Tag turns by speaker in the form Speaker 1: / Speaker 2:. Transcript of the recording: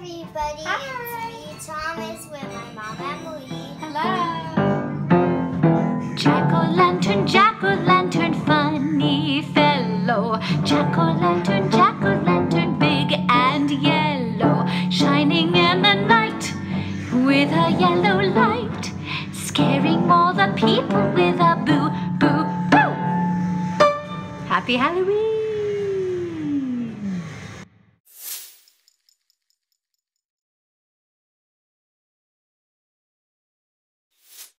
Speaker 1: everybody.
Speaker 2: Hi.
Speaker 1: It's me, Thomas, with my mom, Emily.
Speaker 2: Hello.
Speaker 3: Jack o' lantern, Jack o' lantern, funny fellow. Jack o' lantern, Jack o' lantern, big and yellow, shining in the night with a yellow light, scaring all the people with a boo, boo, boo. Happy Halloween!